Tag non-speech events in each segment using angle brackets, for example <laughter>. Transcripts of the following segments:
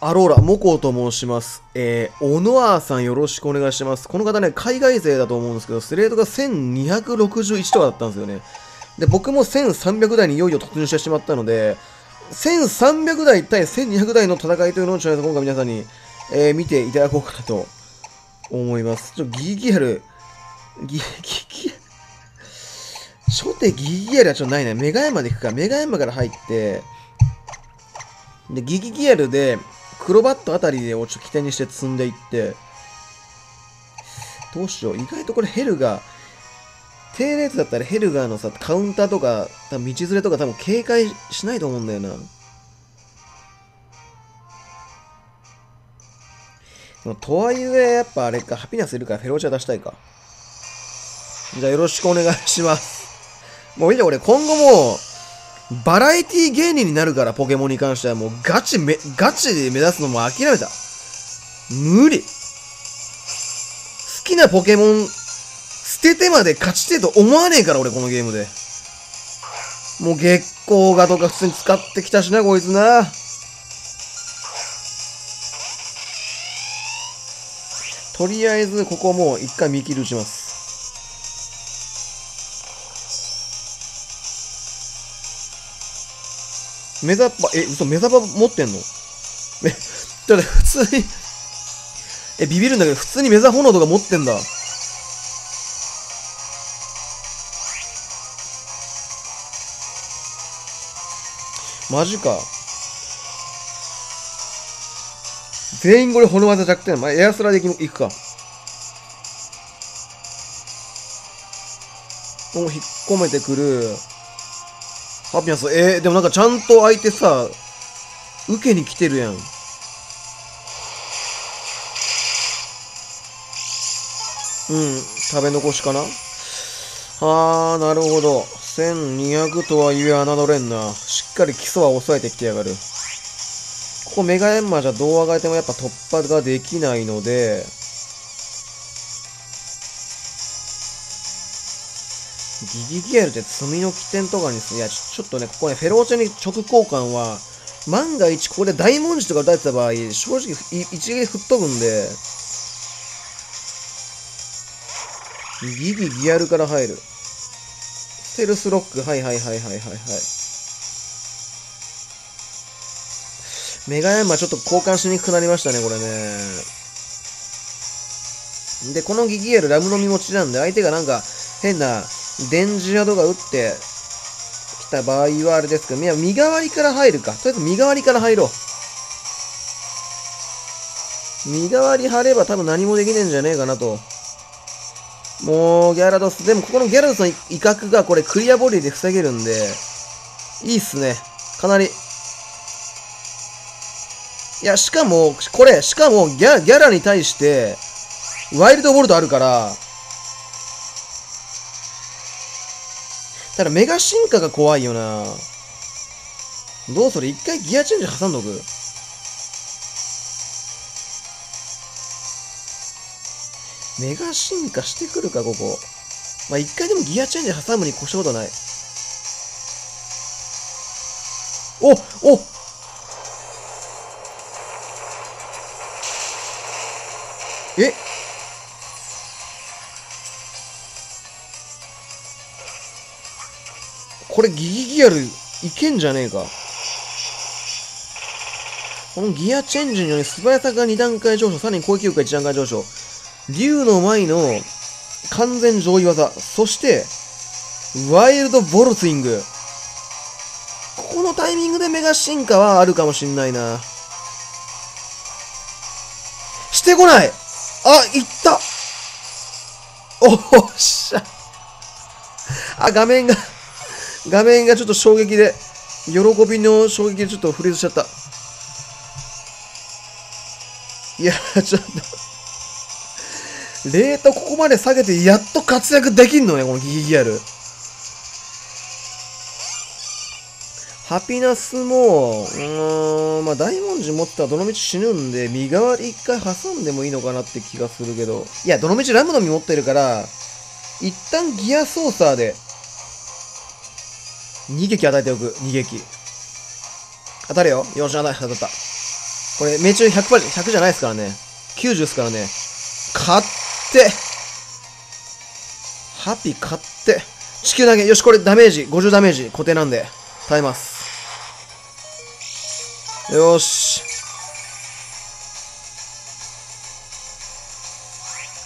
アローラ、モコと申します。えー、オノアーさんよろしくお願いします。この方ね、海外勢だと思うんですけど、スレートが1261とかだったんですよね。で、僕も1300台にいよいよ突入してしまったので、1300台対1200台の戦いというのをちょっと今回皆さんに、えー見ていただこうかなと思います。ちょギギアル、ギ、ギギアル、初手ギギアルはちょっとないね。メガヤンまで行くか。メガヤマから入って、で、ギギギアルで、黒バットあたりをちょっと起点にして積んでいって、どうしよう。意外とこれヘルガ、低レートだったらヘルガーのさ、カウンターとか、多分道連れとか多分警戒しないと思うんだよな。でもとはいえ、やっぱあれか、ハピナスいるからフェローチャ出したいか。じゃあよろしくお願いします。もういいよ、俺今後もう、バラエティ芸人になるから、ポケモンに関してはもうガチめ、ガチで目指すのも諦めた。無理。好きなポケモン、捨ててまで勝ちてと思わねえから、俺このゲームで。もう月光画とか普通に使ってきたしな、こいつな。とりあえず、ここもう一回見切り打ちます。メザパ、え、嘘、メザパ持ってんの？<laughs> え、だって普通に、え、ビビるんだけど、普通にメザ炎とか持ってんだ。マジか。全員これ炎技弱点。まあ、エアスラで行く行くか。もう引っ込めてくる。ハピナス、えー、でもなんかちゃんと相手さ、受けに来てるやん。うん、食べ残しかな？あー、なるほど。1200とはいえ侮れんな。しっかり基礎は抑えてきてやがる。ここメガエンマじゃどうあがいてもやっぱ突破ができないので、ギギギアルって積みの起点とかにす、いやちょ、ちょっとね、ここね、フェローチェに直交換は、万が一ここで大文字とか打たれてた場合、正直い一撃吹っ飛ぶんで、ギギギアルから入る。ステルスロック、はいはいはいはいはいはい。メガヤンマちょっと交換しにくくなりましたね、これね。で、このギギエルラムの身持ちなんで、相手がなんか変なデンジアドが打ってきた場合はあれですけど、いや、身代わりから入るか。とりあえず身代わりから入ろう。身代わり張れば多分何もできねえんじゃねえかなと。もう、ギャラドス。でも、ここのギャラドスの威嚇がこれクリアボディで防げるんで、いいっすね。かなり。いや、しかも、これ、しかもギャ、ギャラに対して、ワイルドボルトあるから、ただメガ進化が怖いよな。どうそれ一回ギアチェンジ挟んどく？メガ進化してくるか、ここ。まあ、一回でもギアチェンジ挟むに越したことない。おおこれギギギアルいけんじゃねえか。このギアチェンジにより素早さが2段階上昇、さらに攻撃力が1段階上昇。竜の前の完全上位技。そして、ワイルドボルツイング。ここのタイミングでメガ進化はあるかもしんないな。してこないあ、いったおっしゃあ、画面が画面がちょっと衝撃で、喜びの衝撃でちょっとフリーズしちゃった。いや、ちょっと、レートここまで下げてやっと活躍できんのね、このギギギアル。ハピナスも、うーん、まあ大文字持ったらどの道死ぬんで、身代わり一回挟んでもいいのかなって気がするけど。いや、どの道ラムの実持ってるから、一旦ギア操作で、2撃与えておく、2撃。当たれよ。よし、当たった、当たった。これ、命中100%、100じゃないですからね。90ですからね。買ってハピ買って地球投げ。よし、これダメージ。50ダメージ。固定なんで。耐えます。よし。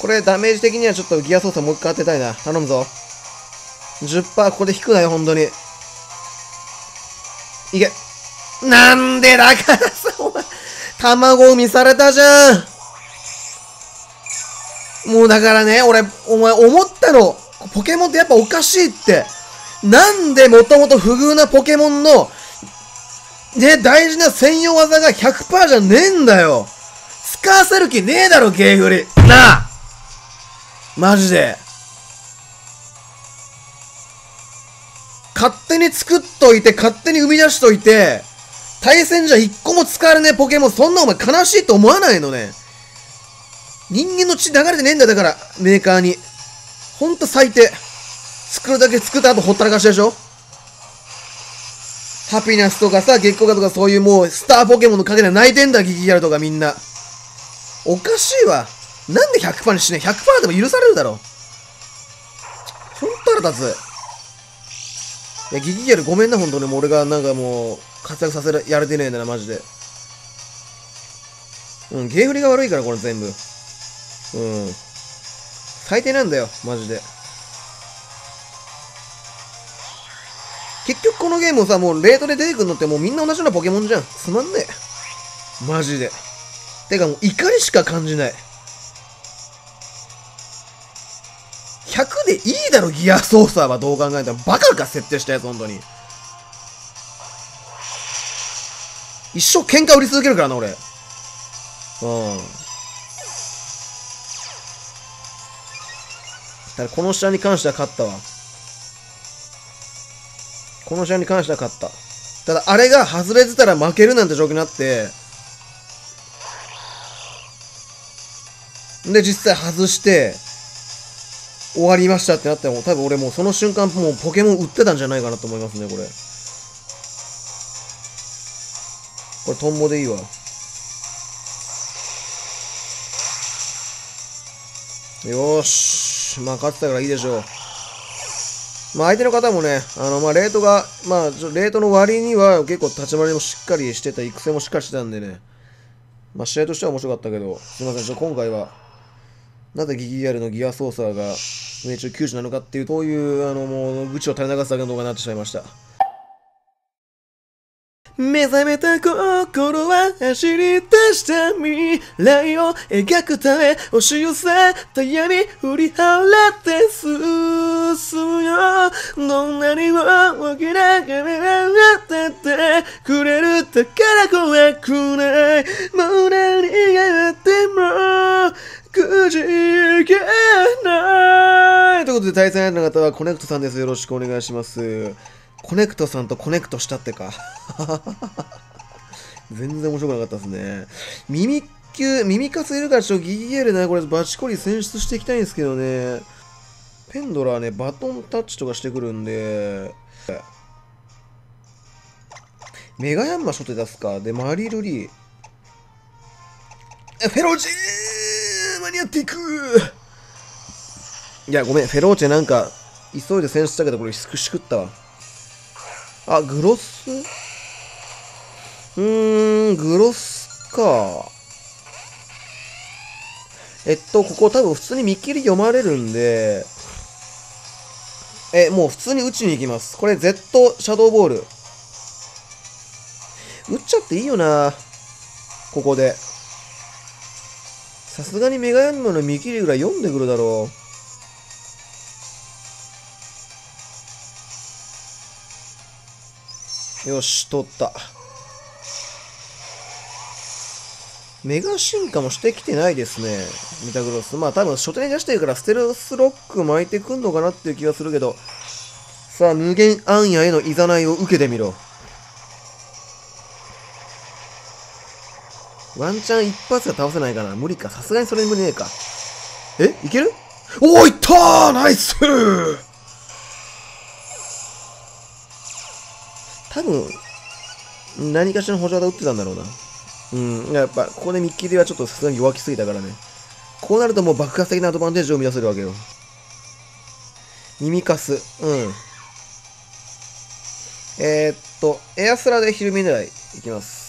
これダメージ的にはちょっとギア操作もう一回当てたいな。頼むぞ。10%ここで引くなよ、本当に。いけ。なんでだからさ、お前、卵産みされたじゃん。もうだからね、俺、お前思ったの。ポケモンってやっぱおかしいって。なんでもともと不遇なポケモンの、ね、大事な専用技が100%じゃねえんだよ。使わせる気ねえだろ、ゲーフリ。なあマジで。勝手に作っといて、勝手に生み出しといて、対戦じゃ一個も使われねえポケモン、そんなお前悲しいと思わないのね。人間の血流れてねえんだよ、だから、メーカーに。ほんと最低。作るだけ作った後ほったらかしでしょハピナスとかさ、月光ガとかそういうもう、スターポケモンの陰で泣いてんだ、ギギギャルとかみんな。おかしいわ。なんで100%にしねえ ?100% でも許されるだろ。ほんと腹立つ。いや、ギギギャルごめんな、ほんとに。もう俺がなんかもう、活躍させら、やれてねえんだな、マジで。うん、ゲーフリが悪いから、これ全部。うん。最低なんだよ、マジで。結局このゲームをさ、もうレートで出てくるのってもうみんな同じようなポケモンじゃん。つまんねえ。マジで。てかもう怒りしか感じない。100でいいだろ、ギア操作はどう考えたら。バカか、設定したやつ、本当に。一生喧嘩売り続けるからな、俺。うん。ただ、この下に関しては勝ったわ。この試合に関しては勝った。ただ、あれが外れてたら負けるなんて状況になって、で、実際外して、終わりましたってなっても、多分俺もうその瞬間もうポケモン売ってたんじゃないかなと思いますね、これ。これトンボでいいわ。よし。まあ勝ってたからいいでしょう。まあ、相手の方もね、あの、まあ、レートが、まあ、レートの割には結構立ち回りもしっかりしてた、育成もしっかりしてたんでね、まあ、試合としては面白かったけど、すいません、ちょ今回は、なぜギギアルのギア操作が命中90なのかっていう、そういう、あの、もう、愚痴を垂れ流すだけの動画になってしまいました。目覚めた心は走り出した未来を描くため押し寄せた闇振り払って進むよどんなにも大きな壁が当ててくれるだから怖くないもう何があってもくじけないということで対戦相手の方はコネクトさんです。よろしくお願いします。コネクトさんとコネクトしたってか <laughs> 全然面白くなかったですね。ミミッキュ、ミミカスいるからちょっとギギギアルね、これバチコリ選出していきたいんですけどね。ペンドラはね、バトンタッチとかしてくるんで、メガヤンマ初手出すか。で、マリルリー。フェロジー間に合っていくいや、ごめん、フェローチェなんか、急いで選出したけど、これ、しくったわ。あ、グロス？うーん、グロスか。えっと、ここ多分普通に見切り読まれるんで、え、もう普通に打ちに行きます。これ Z シャドーボール。打っちゃっていいよな。ここで。さすがにメガヤンマの見切りぐらい読んでくるだろう。よし、取った。メガ進化もしてきてないですね。ミタグロス。まあ多分初手に出してるからステルスロック巻いてくんのかなっていう気がするけど。さあ、無限暗夜へのいざないを受けてみろ。ワンチャン一発で倒せないかな無理か。さすがにそれ無理ねえか。え？いける？おおいったーナイス多分、何かしらの補助技打ってたんだろうな。うん、やっぱ、ここでミッキーではちょっとさすがに弱気すぎたからね。こうなるともう爆発的なアドバンテージを生み出せるわけよ。耳かす。うん。えー、っと、エアスラで昼見狙いいきます。